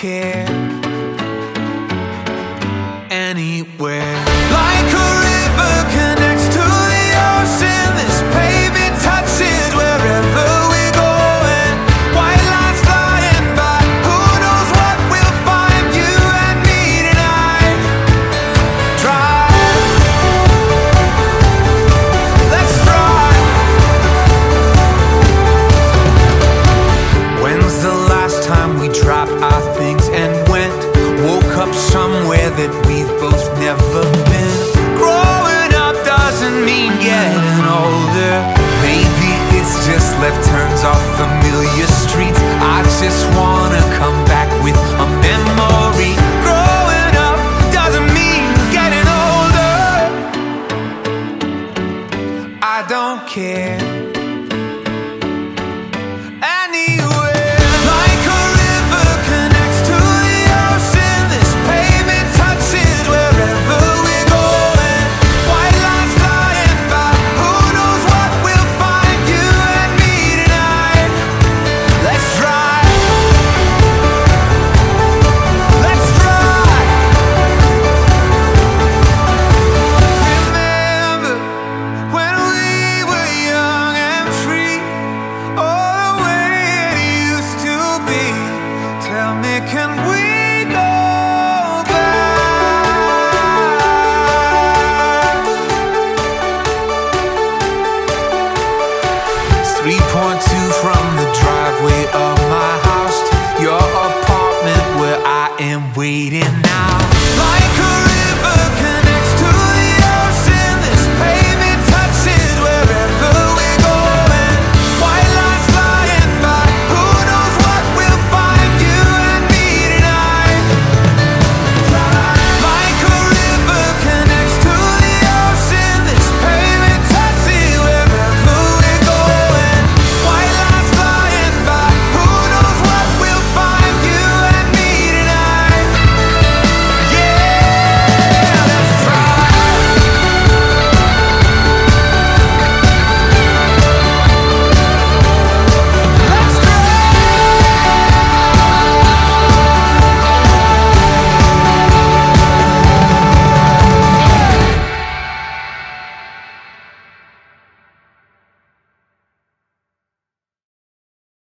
care anywhere. That we've both never been. Growing up doesn't mean getting older. Maybe it's just left turns off familiar streets. I just wanna come back with a memory. Growing up doesn't mean getting older. I don't care 3.2 from the driveway of my house your apartment where I am waiting now. Like a